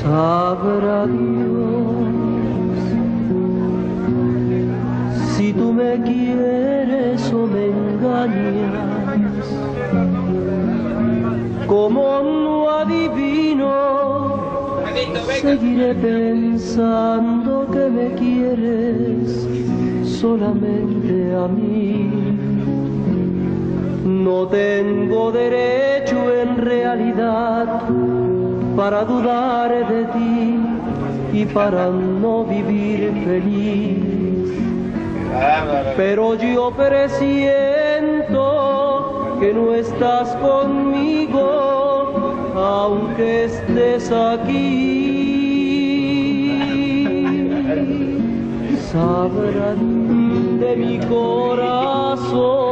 Sabrá Dios si tú me quieres o me engañas. Como no adivino, seguiré pensando que me quieres solamente a mí. No tengo derecho en realidad para dudar de ti y para no vivir feliz. Pero yo presiento que no estás conmigo, aunque estés aquí. Sabrán de mi corazón